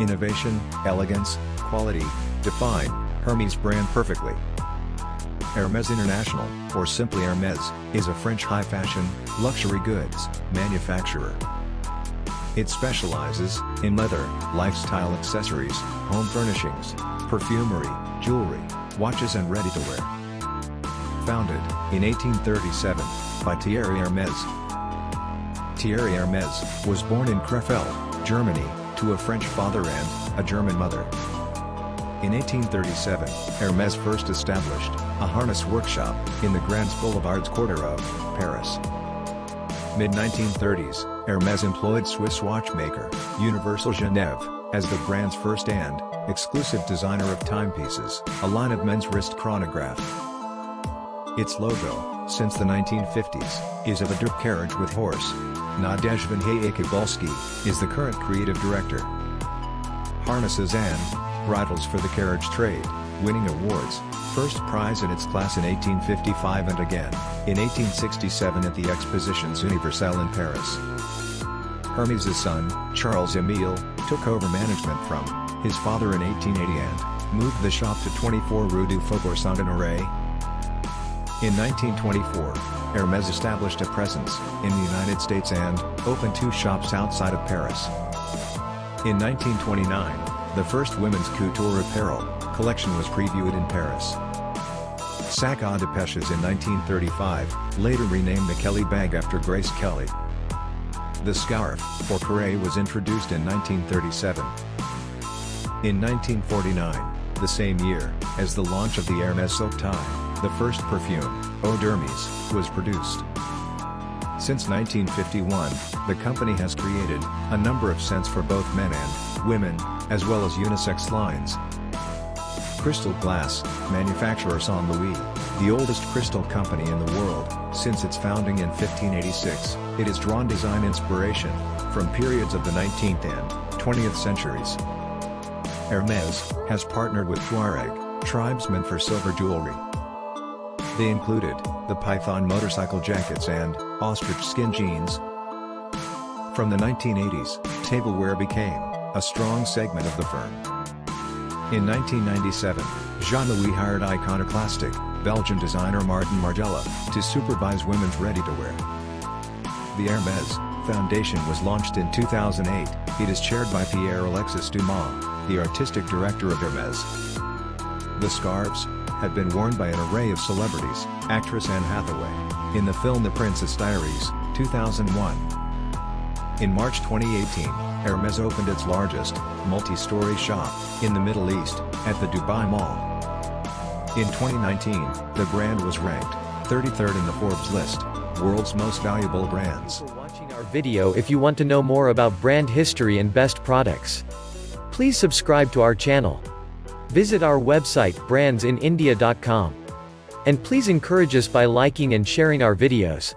innovation, elegance, quality, define Hermes brand perfectly. Hermes International, or simply Hermes, is a French high-fashion, luxury goods manufacturer. It specializes in leather, lifestyle accessories, home furnishings, perfumery, jewelry, watches and ready-to-wear. Founded in 1837 by Thierry Hermes. Thierry Hermes was born in Krefeld, Germany, to a French father and a German mother. In 1837, Hermes first established a harness workshop in the Grands Boulevards quarter of Paris. Mid-1930s, Hermes employed Swiss watchmaker Universal Genève as the brand's first and exclusive designer of timepieces, a line of men's wrist chronograph. Its logo, since the 1950s, is of a drip carriage with horse. Nadezhda Yakobolsky is the current creative director. Harnesses and bridles for the carriage trade, winning awards, first prize in its class in 1855 and again, in 1867 at the Expositions Universelle in Paris. Hermes' son, Charles Emile, took over management from his father in 1880 and moved the shop to 24 Rue du Faubourg Saint-Honoré. In 1924, Hermes established a presence in the United States and opened two shops outside of Paris. In 1929, the first women's couture apparel collection was previewed in Paris. Sac à Dépêches in 1935, later renamed the Kelly bag after Grace Kelly. The scarf, or carré was introduced in 1937. In 1949, the same year, as the launch of the Hermes silk tie, the first perfume, Eau was produced. Since 1951, the company has created a number of scents for both men and women, as well as unisex lines. Crystal Glass, manufacturer Saint Louis, the oldest crystal company in the world, since its founding in 1586, it has drawn design inspiration from periods of the 19th and 20th centuries. Hermes has partnered with Tuareg tribesmen for silver jewelry. They included the Python motorcycle jackets and ostrich skin jeans. From the 1980s, tableware became a strong segment of the firm. In 1997, Jean-Louis hired iconoclastic, Belgian designer Martin Margiela, to supervise women's ready-to-wear. The Hermes Foundation was launched in 2008, it is chaired by Pierre-Alexis Dumas, the artistic director of Hermes. The scarves have been worn by an array of celebrities, actress Anne Hathaway, in the film The Princess Diaries, 2001. In March 2018, Hermes opened its largest, multi-story shop, in the Middle East, at the Dubai Mall. In 2019, the brand was ranked 33rd in the Forbes list, World's Most Valuable Brands. for watching our video if you want to know more about brand history and best products. Please subscribe to our channel. Visit our website brandsinindia.com. And please encourage us by liking and sharing our videos.